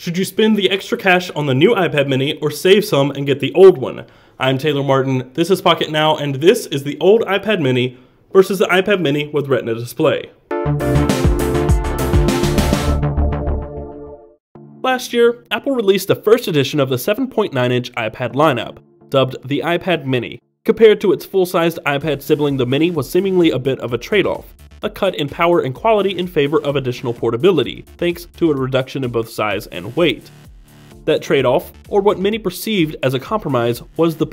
Should you spend the extra cash on the new iPad mini or save some and get the old one? I'm Taylor Martin, this is Pocketnow, and this is the old iPad mini versus the iPad mini with Retina display. Last year, Apple released the first edition of the 7.9 inch iPad lineup, dubbed the iPad mini. Compared to its full sized iPad sibling, the mini was seemingly a bit of a trade off a cut in power and quality in favor of additional portability, thanks to a reduction in both size and weight. That trade off, or what many perceived as a compromise, was the